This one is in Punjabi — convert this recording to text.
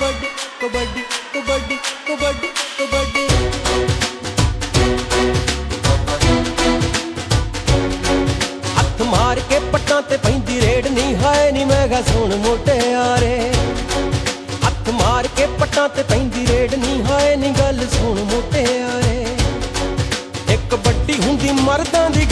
ਕਬੱਡੀ ਕਬੱਡੀ ਕਬੱਡੀ ਕਬੱਡੀ ਕਬੱਡੀ। ਹੱਥ ਮਾਰ ਕੇ ਪੱਟਾਂ ਤੇ ਪੈਂਦੀ ਰੇੜ ਨਹੀਂ, ਹਾਏ ਨਹੀਂ ਮੈਂ ਗਾ ਸੁਣ ਮੋਟਿਆਰੇ ਹੱਥ ਮਾਰ ਕੇ ਪੱਟਾਂ ਤੇ ਪੈਂਦੀ ਰੇੜ ਨਹੀਂ, ਹਾਏ ਨਹੀਂ ਗੱਲ ਸੁਣ ਮੋਟਿਆਰੇ ਇੱਕ ਵੱਡੀ ਹੁੰਦੀ ਮਰਦਾਂ ਦੀ